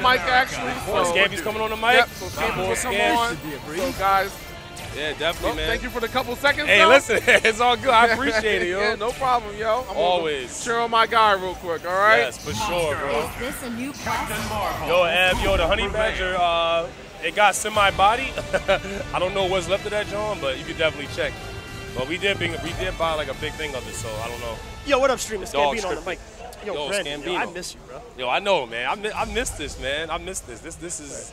mic actually. Oh, So, Scampy's coming on the mic. Yep, so Scampy boy come on. So guys, Yeah, definitely, well, man. thank you for the couple seconds. Hey, though. listen, it's all good. I appreciate it, yo. yeah, no problem, yo. I'm Always. Cheer on my guy real quick, all right? Yes, for sure, bro. Is this a new quest? Yo, Ev, yo, the Honey Badger, uh, it got semi-body. I don't know what's left of that, John, but you could definitely check. But we did bring, we did buy like a big thing of it, so I don't know. Yo, what up, stream? It's Dog Gambino on the scripted. mic. Yo, Yo, Brandon, yo, I miss you, bro. Yo, I know, man. I, mi- I missed this, man. I missed this. This this is,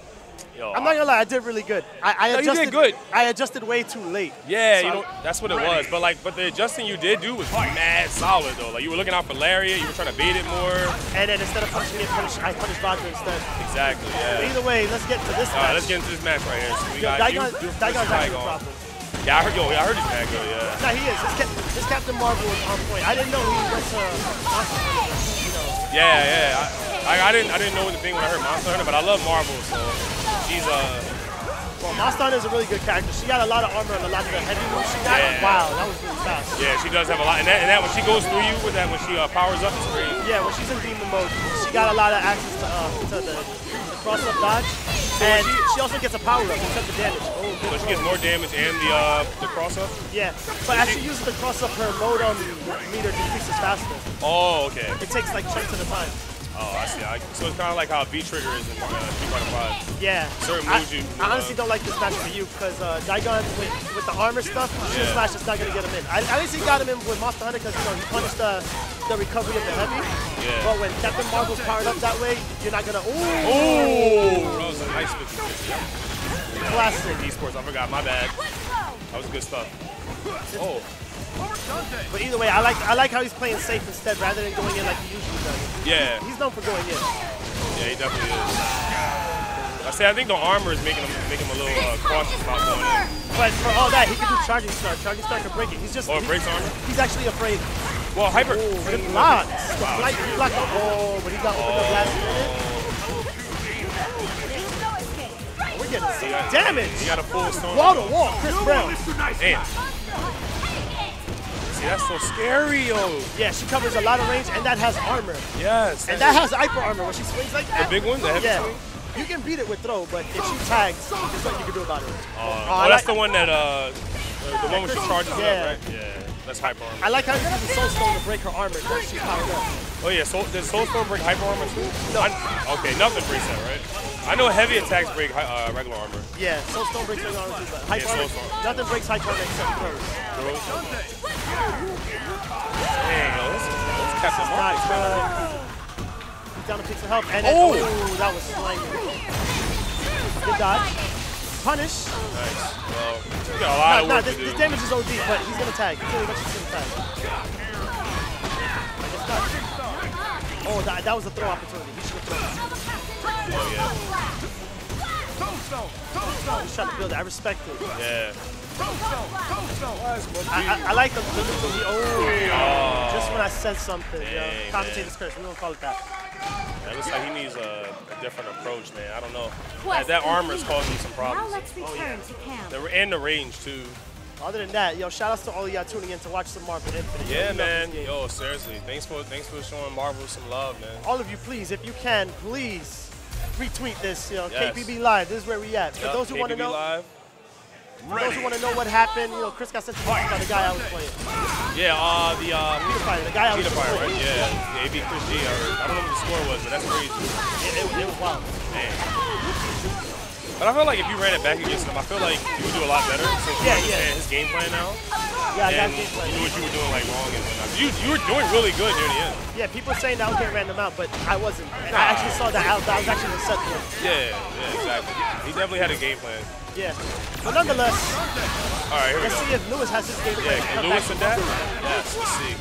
yo. I'm not gonna lie, I did really good. I, I No, you did adjusted good. I adjusted way too late. Yeah, So you I- know that's what it was. But like, but the adjusting you did do was mad solid though. Like you were looking out for Lariat, you were trying to bait it more. And then instead of punishing it, punish, I punished Roger instead. Exactly. But Yeah. either way, let's get to this All right, match. let's get into this match right here. So we Yo, got Daigon, you. Daigon's having a Daigon. problem. Yeah, I heard. Yo, yeah, I heard this match good. Yeah. Nah, he is. This, Cap- this Captain Marvel is on point. I didn't know he went to Monster Hunter, you know. Yeah, yeah. I, I, I didn't, I didn't know anything when I heard Monster Hunter, but I love Marvel, so she's uh, Well, Monster Hunter is a really good character. She got a lot of armor and a lot of the heavy moves she got. Yeah. Wow, that was really fast. yeah, she does have a lot. And that, and that when she goes through you with that, when she uh, powers up, it's great. Yeah, when she's in demon mode, she got a lot of access to, uh, to the, the cross-up dodge. And she- she also gets a power-up instead of damage. Oh, good So she gets more damage and the uh, the cross up. Yeah, but as she uses the cross-up, her mode on meter decreases faster. Oh, okay. It takes like chunks at a time. Oh, I see. I, so it's kind of like how V Trigger is in uh, Street Fighter 5. Yeah. Certain I, moves you- I honestly don't like this match for you because uh, Daigon with, with the armor stuff, Shield Yeah. Slash is not going to get him in. I, at least he got him in with Monster Hunter because you know he punished the, the recovery of the heavy. Yeah. But when Captain Marvel's powered up that way, you're not going to. Ooh, Oh, that was a nice 50 classic. Esports, I forgot. My bad. That was good stuff. Oh, But either way, I like I like how he's playing safe instead rather than going in like he usually does. yeah. He's known for going in. Yeah, he definitely is. I say, I think the armor is making him making him a little uh, cautious about going in. But for all that, he can do charging star. Charging star can break it. He's just Oh, he- breaks armor? He's actually afraid. Well, hyper. Oh, good blocks. The flight, he blocked oh, but he got opened up last minute. We're getting some damage. He got a full storm. Wall to wall, Chris Brown. Damn. That's so scary, yo. Yeah, she covers a lot of range, and that has armor. Yes. And that has hyper armor when she swings like that. The big one, the heavy yeah. swing? You can beat it with throw, but if she tags, there's nothing you can do about it. Uh, Oh, oh, that's like- the one that uh, the, the one when she charges Yeah. up, right? Yeah. That's hyper armor. I like how you use Soul Stone to break her armor she's powered up. Oh yeah, so does Soul Storm break hyper armor too? I, okay, nothing breaks that, right? I know heavy attacks break uh, regular armor. Yeah, Soul Stone breaks her armor too, but hyper Yeah, armor, nothing breaks hyper armor except throws. Dang, yo, this, this Captain Not Marvel's good. He's down to pick some help, and then, Oh! oh, that was slimy. Good dodge. Punish. Nice. Well, we got a lot Nah, of work this, to do. this damage is OD, but he's gonna tag. He's gonna gonna tag. It's Oh, that, that was a throw opportunity. He should have thrown. Oh yeah, He's trying to build it. I respect it. yeah. I, I, I like the, the look that he. Oh, just when I said something, yo. Dang, Commentator's curse. We don't call it that. It looks like he needs a, a different approach, man. I don't know. That, that armor is causing me some Now problems. let's return oh, to camp. The, and the range too. Other than that, yo, shout outs to all of y'all tuning in to watch some Marvel Infinite. Yo, Yeah, we love man. Yo, seriously, thanks for thanks for showing Marvel some love, man. all of you, please, if you can, please retweet this. You know, Yes. KPB Live. This is where we at. For those who want to know, live. for those who want to know what happened, you know, Chris got sent to talk about the guy I was playing. Yeah, uh, the uh, Peter Fire, the guy I was Fire, right? playing. Yeah, the AB Chris G. I, don't know what the score was, but that's crazy. It, it, it was wild. Man. But I feel like if you ran it back against him, I feel like you would do a lot better since you Yeah, understand yeah. his game plan now. Yeah, I got and game you plan. knew what you were doing like wrong and whatnot. You, you were doing really good near the end. Yeah, people saying that I was getting random out, but I wasn't. And I actually saw that was, I was actually the set one. Yeah, yeah, exactly. He definitely had a game plan. Yeah. But nonetheless, All right, here we let's go. see if Lewis has his game plan. Yeah, Lewis and that? Yes, let's see.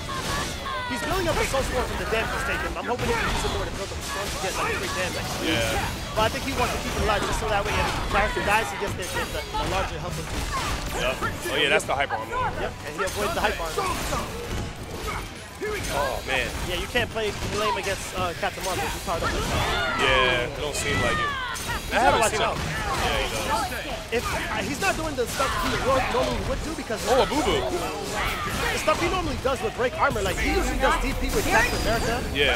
He's building up a soul storm from the damage he's taking. I'm hoping he can use it more to build up a storm to get like free damage. Yeah. But I think he wants to keep it alive just so that way if character dies, he gets the, the, the, larger health boost. Yep. Oh yeah, that's the hyper armor. Yep, and he avoids the hype armor. Oh man. Yeah, you can't play lame against uh, Captain Marvel you powered up. Yeah, it don't seem like it. I haven't seen him. Yeah, he does. If uh, he's not doing the stuff he nor- normally would do because Oh, a boo boo. the stuff he normally does with break armor, like he usually does DP with Captain America, Yeah.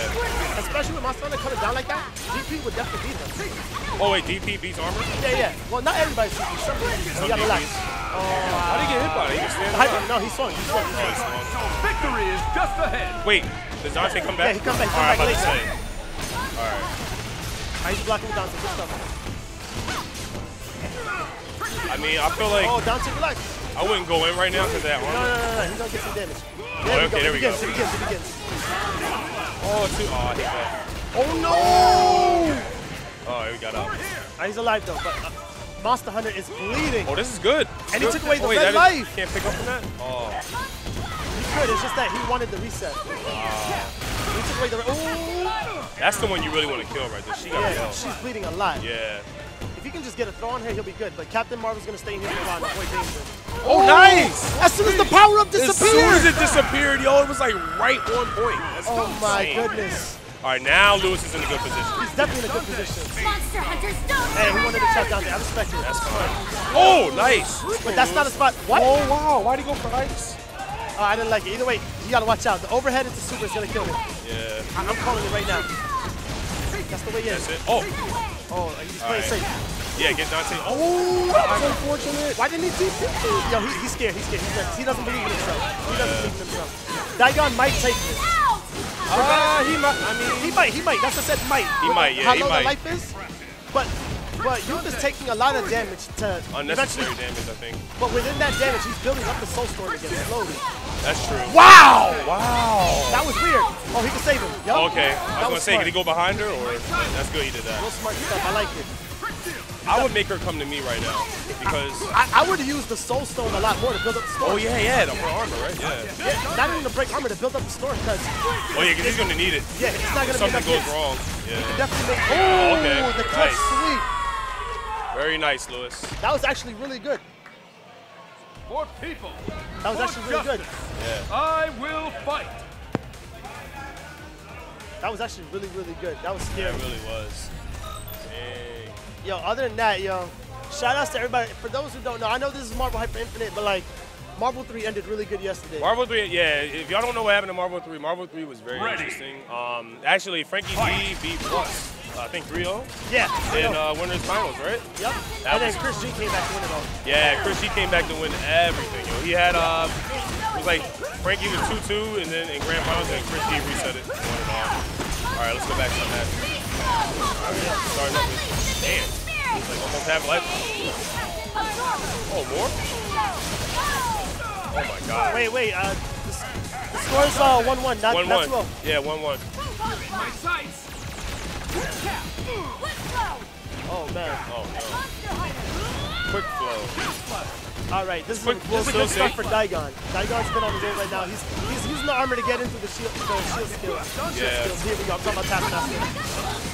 especially with Monster Hunter coming down like that. DP would definitely beat him. Oh wait, DP beats armor. Yeah, yeah. Well, not everybody's DP. Some DP. So you gotta relax. How did he get hit by it? He just standing up. no, he swung. He swung. He Oh, swung. he's long. Victory is just ahead. Wait, does Dante come back? Yeah, he come back, he All right, come I'm back about to later. say. All right. Ah, He's blocking with Dante. Good stuff. I mean, I feel like Oh, Dante, relax. I wouldn't go in right now because that No, no, no, no, no. He's gonna get some damage. Oh, okay, there we it go. It begins. It begins. Oh, two. Oh, I hit that. Oh no! Oh, he got up. Ah, he's alive though, but uh, Monster Hunter is bleeding. Oh, this is good. And he took away the oh, wait, red that is- life. Can't pick up from that. Oh, He could. It's just that he wanted the reset. He took away the. Oh! that's the one you really want to kill right there. She got Yeah, she's bleeding a lot. Yeah. If he can just get a throw on her, he'll be good. But Captain Marvel's gonna stay in here for a while and avoid danger. Oh, oh, nice. As soon as the power up disappeared! As soon as it disappeared, yo, it was like right on point. That's oh my insane. goodness. All right, now Lewis is in a good position. He's definitely in a good position. Monster Hunters don't Hey, he wanted to shut down there. I respect it. That's fine. Oh, nice. But that's not a spot. What? Oh, wow. Why'd he go for ice? Oh, I didn't like it. Either way, you gotta watch out. The overhead into super is gonna kill him. Yeah, I- I'm calling it right now. That's the way it that's it. Oh, Oh, he's playing Alright. safe. yeah, get Dante. Oh, that was unfortunate. Why didn't he do Yo, he, he's scared. He's scared. He's nervous. He doesn't believe in himself. He doesn't believe in himself. Daigon might take this. Ah, he might. I mean, He might. He might. That's what I said. Might. He With might, yeah, How he low might. the life is. But but Youth is taking a lot of damage to unnecessary damage, I think. But within that damage, he's building up the soul storm again slowly. That's true. Wow! Wow. That was weird. Oh, he can save him. Yup. Okay, I That was gonna was say, can he go behind her, or that's good he did that. Real smart stuff. I like it. I would make her come to me right now because. I, I would use the soul stone a lot more to build up the storm. Oh yeah, yeah, the armor, right? Yeah. Yeah, not even to break armor to build up the storm because Oh yeah, because he's gonna need it. yeah, it's not gonna If be something goes wrong. Yeah. Definitely make. Oh, Oh, okay. the clutch Nice. sweep. Very nice, Lewis. That was actually really good. For people, That was For actually really good. justice. I will fight. That was actually really, really good. That was Yeah, scary. it really was. Dang. Yo, other than that, yo, shout outs to everybody. For those who don't know, I know this is Marvel Hyper Infinite, but like, Marvel 3 ended really good yesterday. Marvel 3, yeah, if y'all don't know what happened to Marvel 3, Marvel 3 was very Ready. interesting. Um, actually, Frankie D beat Plus, I think 3-0 yeah. In uh, Winners Finals, right? yep. that And then Chris G came back to win it all. Yeah, Chris, he came back to win everything. Yo. He had, uh, it was like Frankie was 2-2, and then in Grand Finals, and Chris G reset it. won it all. All right, let's go back to the match. All right, starting up with, damn, it's like almost half life. Oh, more? Oh my God. Wait, wait. Uh, the, the score is uh, 1-1, not, One not one. 2-0. Yeah, one one. My sights. Oh, man. Oh no. Quick flow. All right, this is, Quick a, this is a good start safe. for Daigon. Daigon's been on the roll right now. He's he's using the armor to get into the shield, the shield skill. Shield Yeah. skills. Here we go. I'm talking about Taskmaster.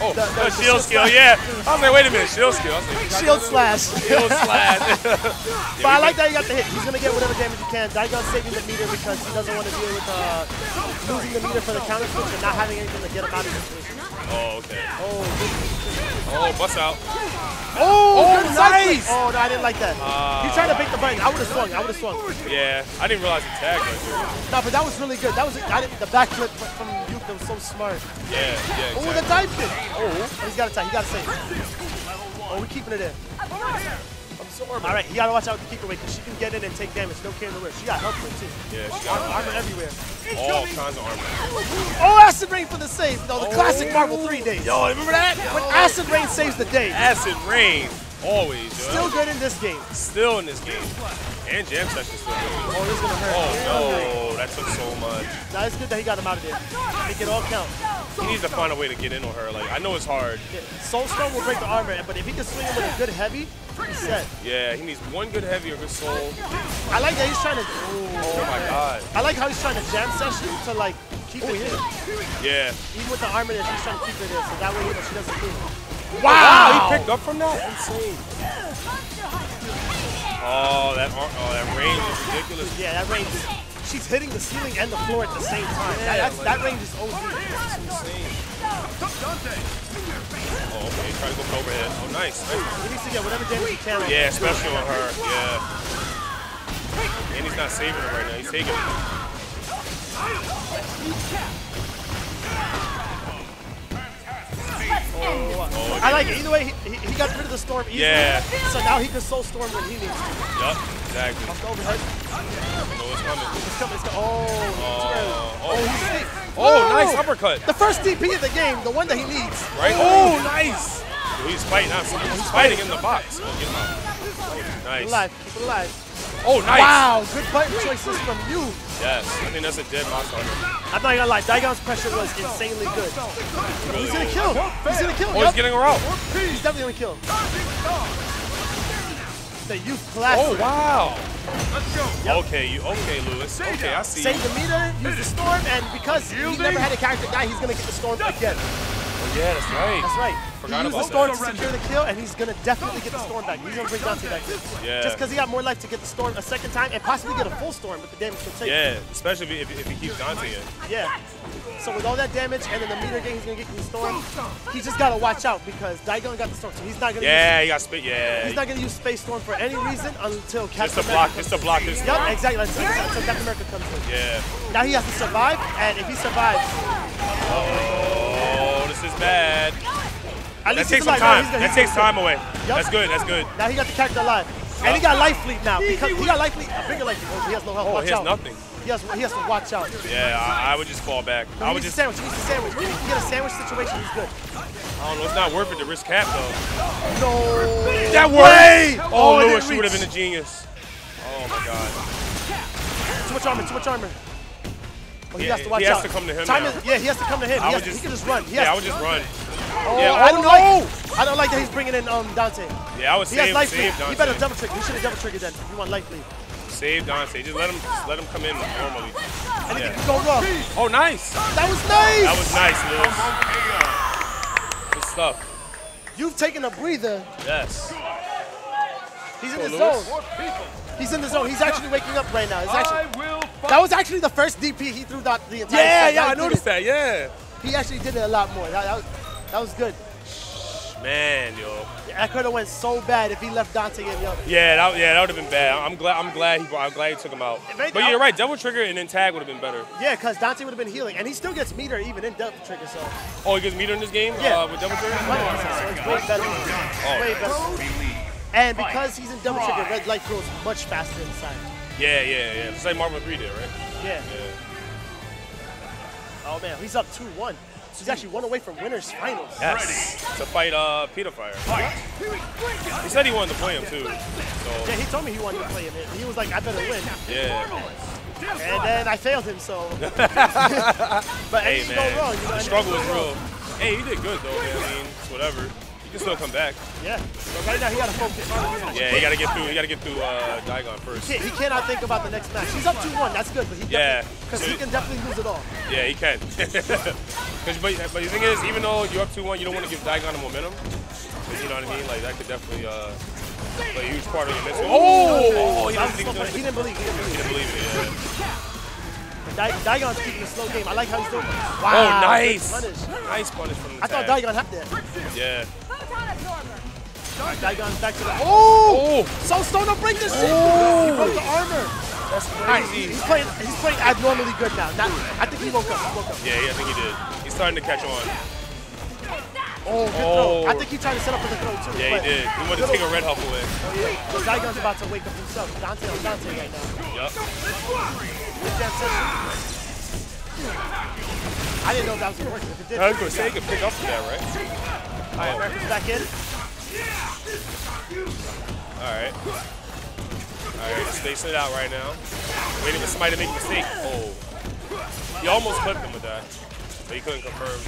Oh, The- the- the, shield shield skill. slash. Yeah. I was like, wait a minute, shield skill. Like, Shield slash. shield slash. But I like that he got the hit. He's gonna get whatever damage he can. Daigon's saving the meter because he doesn't want to deal with uh, losing the meter for the counter switch and not having anything to get him out of the situation. Oh, okay. Oh. Oh, bust out. Oh, oh good side nice. Oh no, I didn't like that. Ah. He tried to bait the button. I would have swung. I would have swung. Yeah, I didn't realize the tag right there. No, but that was really good. That was I didn't, the backflip from Yuka was so smart. Yeah, yeah, Oh, the dive kick. Oh, he's got a tie. He got a save. Oh, we're keeping it in. All right, you got to watch out with the keeper weight because she can get in and take damage. No care in the where. She got help with too. Yeah, she got armor everywhere. all kinds of armor. Oh, Acid Rain for the save. No, the classic Marvel 3 days. Yo, remember that? When Acid Rain saves the day. Acid rain. Always, yo. Still good in this game. Still in this game. And jam session still good. Oh, this is going to hurt. Oh, no. That took so much. Nah, it's good that he got him out of there. Make it all count. He needs to find a way to get in on her. Like, I know it's hard. Yeah, Soulstone will break the armor, but if he can swing him with a good heavy, he's set. Yeah, he needs one good heavy or good soul. I like that he's trying to. Oh my god. I like how he's trying to jam session to like keep it oh, in. Yeah. Even with the armor that he's trying to keep it in, so that way you know she doesn't lose. Wow, he picked up from that? Insane. Oh, that oh that range is ridiculous. Yeah, that range is. She's hitting the ceiling and the floor at the same time. That, that's, that range is OD. That's insane. Oh, okay. Try to go for overhead. Oh, nice. nice. He needs to get whatever damage he can. Yeah, her. especially on her. Yeah. And he's not saving her right now. He's taking it. Oh, I like it. Either way, he, he, got rid of the storm easily. Yeah. So now he can soul storm when he needs to. Yup, exactly. Off the overhead. No, it's coming. It's coming. It's coming. Oh. Oh, Oh, oh. Oh, nice uppercut. The first DP of the game, the one that he needs. Right? Oh, oh nice. Yo, he's fighting. He's fighting in the box. Oh, out. Keep it Nice. alive. Keep it alive. Oh, nice. Wow, good button choices from you. Yes. I think that's a dead Monster Hunter. I'm not gonna lie, Daigon's pressure was insanely good. He's gonna kill him. He's gonna kill him. Oh, Yup. he's getting her out. He's definitely gonna kill him. The youth classic. Oh, wow. Let's go. Okay, you okay, Lewis. Okay, I see. Save the meter, use the storm, and because he never had a character die, he's gonna get the storm again. Oh, yeah, that's right. That's right. Forgot he used the storm that. to secure the kill, and he's gonna definitely get the storm back. He's gonna bring Dante back. Yeah. Just because he got more life to get the storm a second time, and possibly get a full storm with the damage he'll take. Yeah, especially if, if, he keeps Dante in. Yeah. So with all that damage and then the meter gain he's gonna get from the storm, he just gotta watch out because Daigon got the storm, so he's not gonna Yeah, use, he got spit. Yeah. he's not gonna use Space Storm for any reason until Captain Just to block, America just to block this. Yep, exactly. Until, until Captain America comes in. Yeah. Now he has to survive, and if he survives, Oh, this is bad. at That takes some time. gonna- That takes time away. That's good. That's good. Now he got the character alive. And he got life lead now because he got life lead, a bigger life lead. Oh, he has no health. Oh, watch he has out. nothing. He has, he has to watch out. Yeah, I, I would just fall back. No, I he would needs just. a sandwich. He needs a sandwich. If he can get a sandwich situation, he's good. I don't know. It's not worth it to risk cap though. No. That way! Oh, Oh, Lewis, she would have been a genius. Oh my God. Too much armor. Too much armor. Oh, he Yeah, has to watch he has out. to come to him Time now. Is, yeah, he has to come to him. I He, has, just- he can just run. He Yeah, I would just run. Oh, Yeah, I don't no! like. I don't like that he's bringing in um Dante. Yeah, I would He has save, life save lead. Dante. He better double trigger. He should have double triggered then. If you want life lead. Save Dante. Just let him, just let him come in normally. Anything Yeah. can go wrong. Oh, nice. That was nice. That was nice, Lewis. Good stuff. You've taken a breather. Yes. He's in the zone. He's in the zone. He's actually waking up right now. It's I actually, will that was actually the first DP he threw that the entire Yeah, set. yeah, I noticed that. Yeah. He actually did it a lot more. That, that, was, that was good. Man, yo. That could have went so bad if he left Dante in, yo. Yeah, that, yeah, that would have been bad. I'm glad. I'm glad he. I'm glad he took him out. Anything, But I'll- you're right. Double trigger and then tag would have been better. Yeah, because Dante would have been healing. And he still gets meter even in double trigger, so. Oh, he gets meter in this game. Yeah. Uh, with double trigger. So it's way better. Oh. Way better. And because he's in double trigger, red light goes much faster inside. Yeah, yeah, yeah. Just like Marvel 3 did, right? Yeah. Yeah. Oh man, he's up 2-1. So he's actually one away from winners finals. Yes. To fight uh Peter Fire. He said he wanted to play him too. Yeah, he told me he wanted to play him. He was like, I better win. yeah. And then I failed him, so. but Hey anything man, wrong, you know. the struggle go was real. Hey, he did good though, man. I mean, whatever. He can still come back. Yeah. Right now he got to focus Yeah, he gotta get through. He gotta get through uh, Daigon first. He, he cannot think about the next match. He's up 2-1. That's good, but he Yeah. Because he can definitely lose it all. Yeah, he can. but, but the thing is, even though you're up 2-1, you don't want to give Daigon the momentum. you know what I mean? Like, that could definitely uh, play a huge part of your mental. Oh! He That was didn't, so funny. He he didn't believe. He didn't believe. didn't believe it, yeah. Di- Daigon's keeping a slow game. I like how he's doing it. Oh, nice. punish. Nice punish from the I thought tag. Daigon had that. Yeah. Daigon's back to the. Oh! Oh! So Stone don't break this shit. Oh! He broke the armor. That's All right, crazy. he's playing. He's playing abnormally good now. Not, I think he woke up. He woke up. Yeah, yeah, I think he did. He's starting to catch on. Oh, good Oh. throw. I think he tried to set up for the throw too. Yeah, he did. He wanted to take a red huff away. Oh, Yeah. But Daigon's about to wake up himself. Dante on Dante right now. Yup. Good jam session. I didn't know if that was gonna work. If it did, I was gonna say he could pick up from that, right? Oh, America's back in. Alright. Alright, spacing it out right now. Waiting for somebody to make a mistake. Oh. He almost clipped him with that. But he couldn't confirm.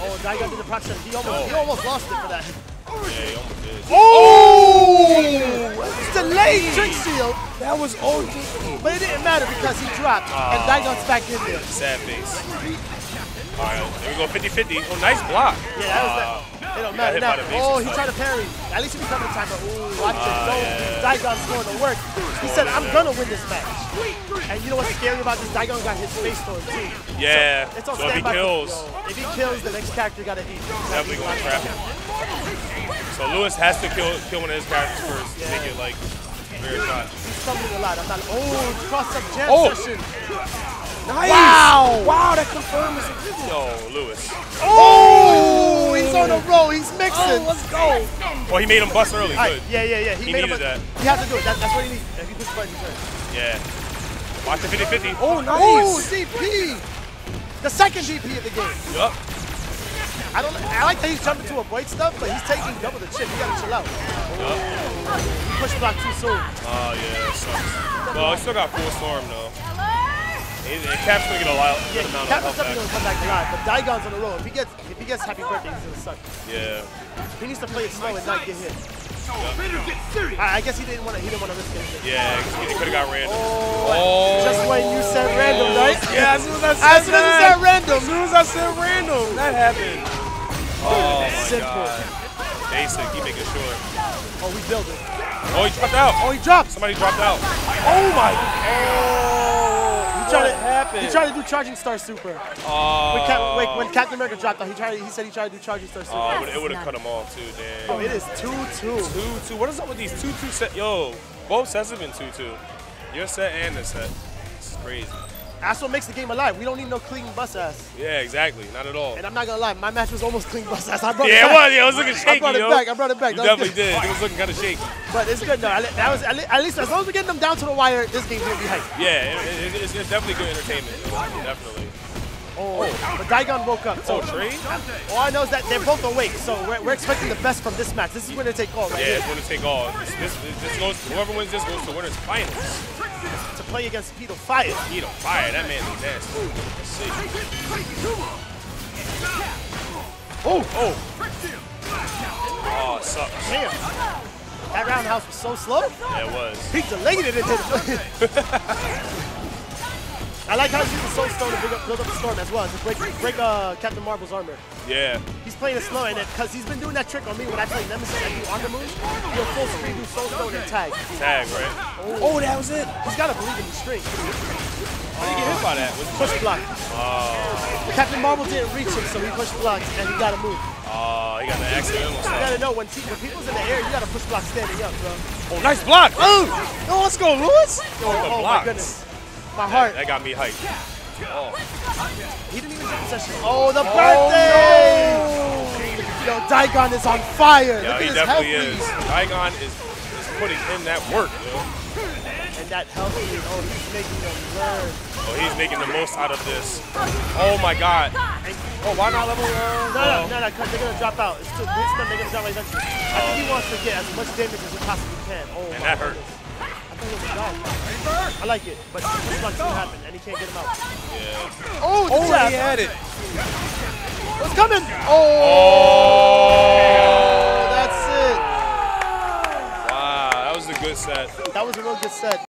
Oh, Daigon did the proxy. He almost, he oh. almost lost it for that. Yeah, he almost did. Oh! It's delayed trick shield, That was OD. but it didn't matter because he dropped, and ah. Daigon's back in there. Sad face. Alright, there we go, 50-50. Oh, nice block. Yeah, that was that. It don't matter now. by the basic Oh, he tried to parry. At least he become the time, but ooh, watch it. Ah, yeah. Daigon's going to work. He said, I'm gonna win this match. And you know what's scary about this? Daigon got his face stolen too. Yeah. It's on So if he standby. for- kills, if he kills, the next character gotta eat. definitely going to trap him. So Lewis has to kill kill one of his characters first to make it like very shot. He's stumbling a lot. I'm not. Oh, cross up jam Oh. session. Nice. Wow. Wow, that confirms it. Yo, Lewis. Oh, he's on a roll. He's mixing. Oh, let's go. Well, he made him bust early. All right, Good. yeah, yeah, yeah. He, He made needed a, that. He had to do it. That, that's what he needs. If he push button, he's hurt. Yeah. Watch the 50-50. Oh, nice. Oh, oh DP. The second DP of the game. Yup. I don't. I like that he's jumping to avoid stuff, but he's taking double the chip. You gotta chill out. Yup. He pushed block too soon. Oh, yeah, it sucks. Well, he still got full storm, though. And, and Cap's gonna get a lot, Yeah, good amount of Captain's health definitely back. gonna come back alive, but Daigon's on the roll. If he gets, if he gets happy birthday, he's gonna suck. Yeah. He needs to play it slow and not get hit. Better get serious. I, I guess he didn't want to. He didn't want to risk anything. Yeah, 'cause he could have got random. Oh, just when you said oh. random, right? Yeah, as soon as I said As soon as you said random. As soon as I said random, that happened. Oh my Simple. god. Basic, he making sure. Oh, we build it. Oh, he dropped out. Oh, he dropped. Somebody dropped out. Oh my. Oh. He tried to, happened? He tried to do Charging Star Super. Oh, When, Cap, when, when Captain America dropped out, he tried. He said he tried to do Charging Star Super. oh it would- have cut him off too, Oh, damn. it is two two. Two, two. What is up with these two, two set? Yo, both sets have been two, two. Your set and this set. This is crazy. That's what makes the game alive. We don't need no clean bus ass. Yeah, exactly. Not at all. And I'm not gonna lie, my match was almost clean bus ass. I brought Yeah, it it back. was. Yeah, it was looking shaky, I brought it yo. back. I brought it back. You definitely good. did. It was looking kind of shaky. But it's good though. At- That was at least as long as we're getting them down to the wire, this game's gonna be hype. Yeah, it, it, it's, it's definitely good entertainment. Definitely. Oh, but Daigon woke up. So Oh, all I know is that they're both awake. So we're, we're expecting the best from this match. This is winner take all right Yeah, here. it's going to take all. This, this, this goes, whoever wins this goes to winners finals. Play against Speedo Fire. He fire. That man is nasty. Let's see. Oh, Oh. Oh, it sucks. damn. That roundhouse was so slow. Yeah, it was. He delayed it and. I like how he's using Soul Stone to build up, build up the storm as well, to break, break uh, Captain Marvel's armor. Yeah. He's playing it slow, and it because he's been doing that trick on me when I play Nemesis and do armor moves, he'll full screen do Soul Stone and tag. Tag, right? Oh, that was it. He's got to believe in the string. How did he get hit by that? Was Push block. Oh, Captain Marvel didn't reach him, so he pushed block, and he got to move. oh, he got an accidental You got to know, when, te- when people's in the air, you got to push block standing up, bro. Oh, nice block. Oh, oh let's go, Lewis. Yo, the Oh, my goodness. My heart. That got me hyped. Oh, He didn't even jam session. Oh, the birthday! Yo, Daigon is on fire. yeah, he definitely health is. Daigon is, is putting in that work, yo. And that health lead, oh, he's making them learn. Oh, he's making the most out of this. Oh my God. Oh, why not level? Uh, No, no, no, no, because they're going to drop out. It's too, it's them, they're going to drop out eventually. I think he wants to get as much damage as he possibly can. Oh, And that hurt. Goodness. I thought it was a dog. I like it, but this block's going to happen, and he can't get him out. Yeah. Oh, oh the jab. had it. It's coming. Oh, Oh. that's it. Wow, that was a good set. That was a real good set.